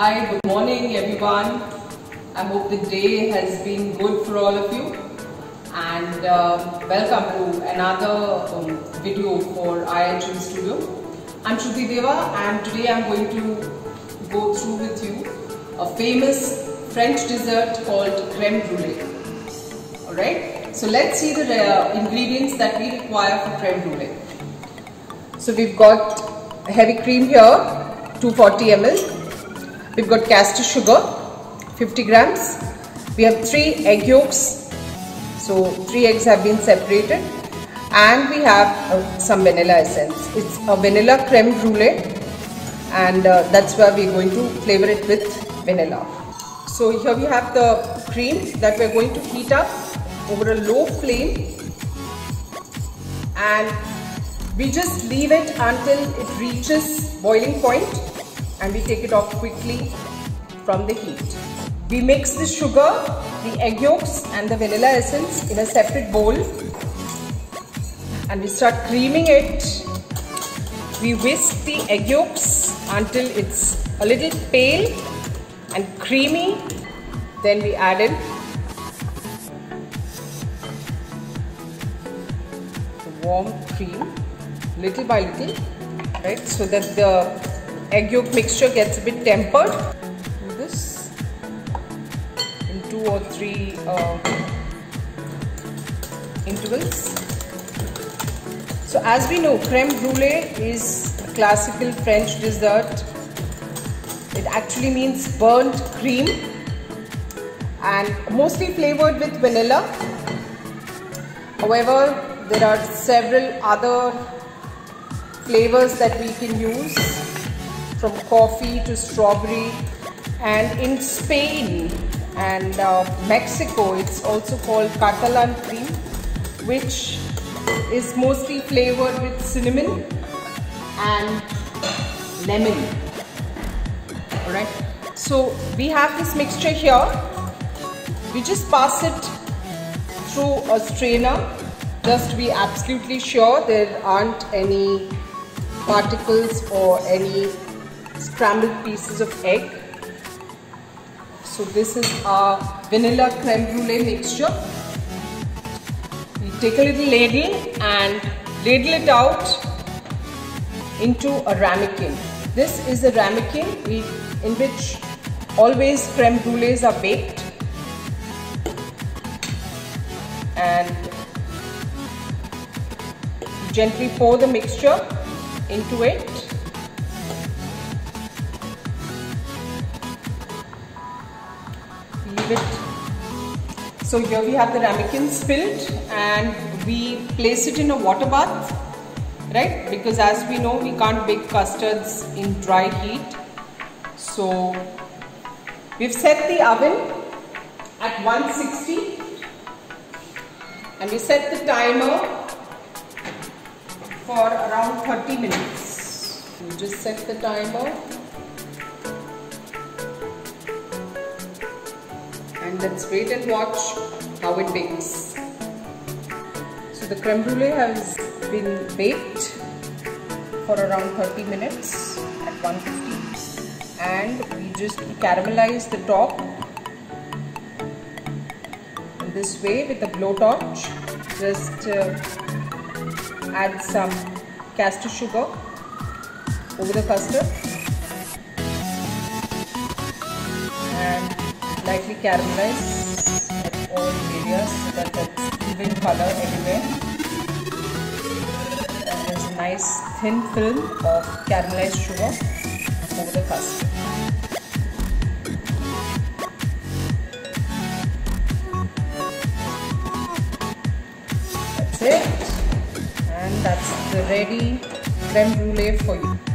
Hi, good morning everyone. I hope the day has been good for all of you and uh, welcome to another um, video for IIHM Studio. I'm Shruti Deva and today I'm going to go through with you a famous French dessert called creme brulee. Alright, so let's see the uh, ingredients that we require for creme brulee. So we've got heavy cream here, 240 ml We've got caster sugar, 50 grams. We have three egg yolks. So three eggs have been separated. And we have uh, some vanilla essence. It's a vanilla creme brulee and uh, that's why we're going to flavor it with vanilla. So here we have the cream that we're going to heat up over a low flame and we just leave it until it reaches boiling point and we take it off quickly from the heat. We mix the sugar, the egg yolks and the vanilla essence in a separate bowl and we start creaming it. We whisk the egg yolks until it's a little pale and creamy. Then we add in the warm cream little by little right so that the egg yolk mixture gets a bit tempered. Do this in two or three uh, intervals. So as we know, creme brulee is a classical French dessert. It actually means burnt cream and mostly flavored with vanilla. However, there are several other flavors that we can use from coffee to strawberry and in Spain and uh, Mexico it's also called Catalan cream which is mostly flavored with cinnamon and lemon. Alright? So we have this mixture here. We just pass it through a strainer. Just to be absolutely sure there aren't any particles or any scrambled pieces of egg. So this is our vanilla creme brulee mixture. We take a little ladle and ladle it out into a ramekin. This is a ramekin in which always creme brulees are baked and gently pour the mixture into it So here we have the ramekins filled and we place it in a water bath, right? Because as we know, we can't bake custards in dry heat. So we've set the oven at 160 and we set the timer for around 30 minutes. You just set the timer let's wait and watch how it bakes. So the creme brulee has been baked for around 30 minutes at 150 and we just caramelize the top in this way with a blowtorch. Just uh, add some castor sugar over the custard caramelize at all areas so that it's even color everywhere. And there's a nice thin film of caramelized sugar over the custard. That's it. And that's the ready creme brulee for you.